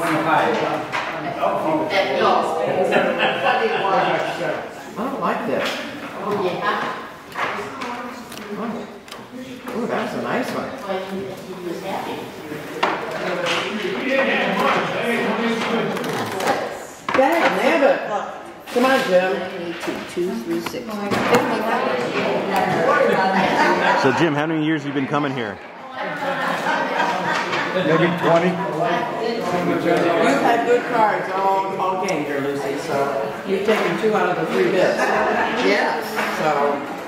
That. I don't like this. Oh, yeah. Oh, Ooh, that's a nice one. Dang. Come on, Jim. So Jim, how many years have you been coming here? Maybe twenty. You've had good cards all, all game here, Lucy, so you've taken two out of the three bits. Yes. So